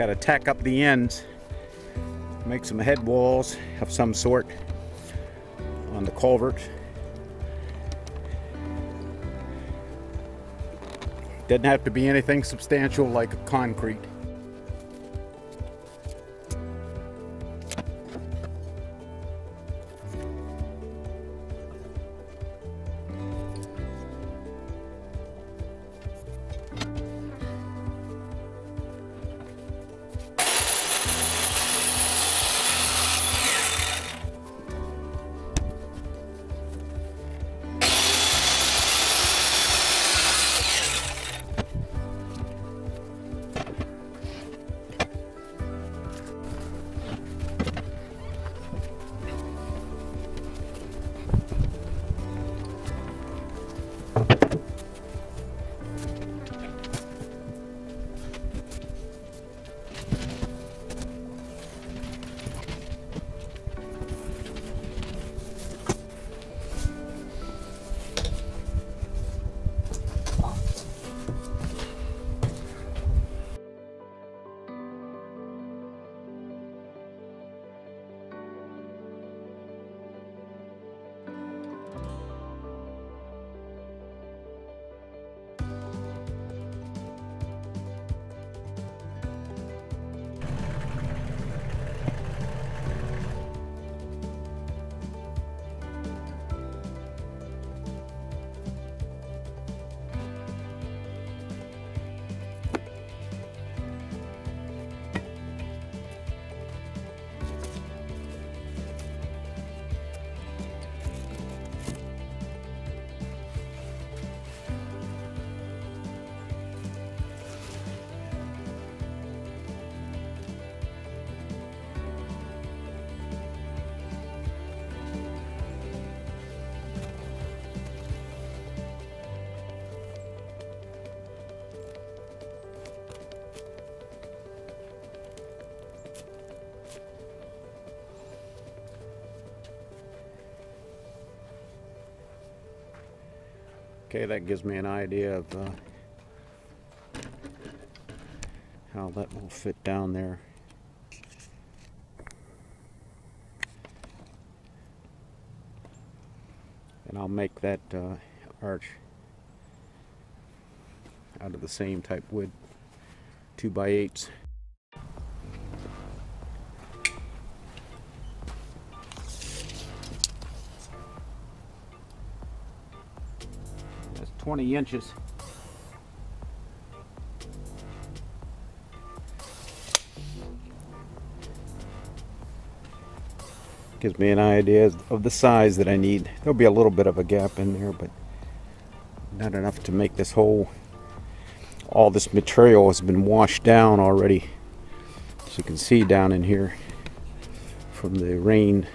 got to tack up the ends, make some head walls of some sort on the culvert. Doesn't have to be anything substantial like concrete. Okay, that gives me an idea of uh, how that will fit down there. And I'll make that uh, arch out of the same type wood, 2 by 8s 20 inches. Gives me an idea of the size that I need. There'll be a little bit of a gap in there, but not enough to make this whole, all this material has been washed down already. As you can see down in here from the rain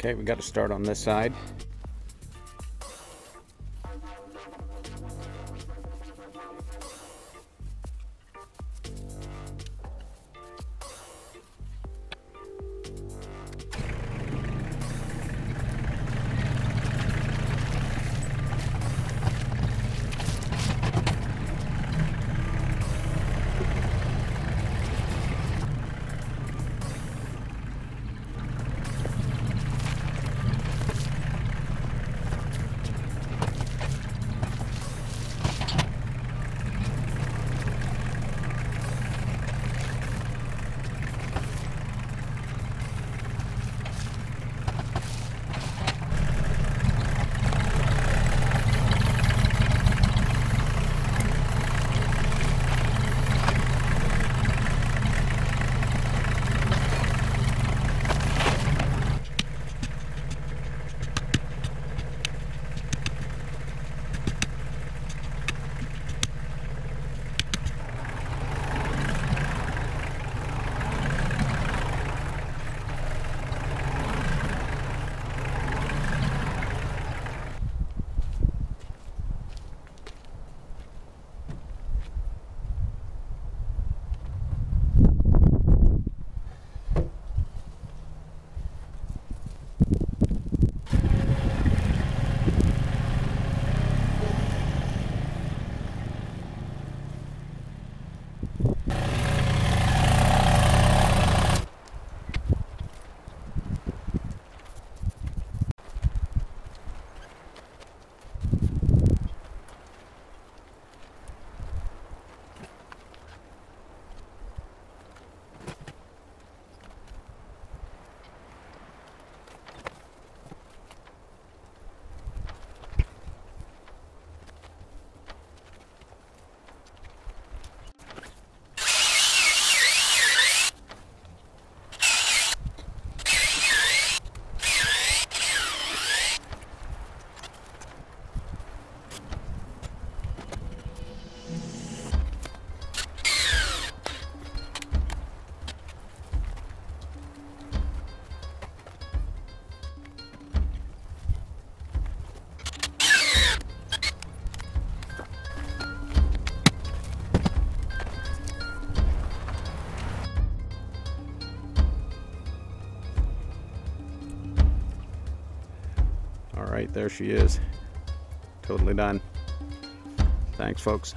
Okay, we got to start on this side. She is. Totally done. Thanks, folks.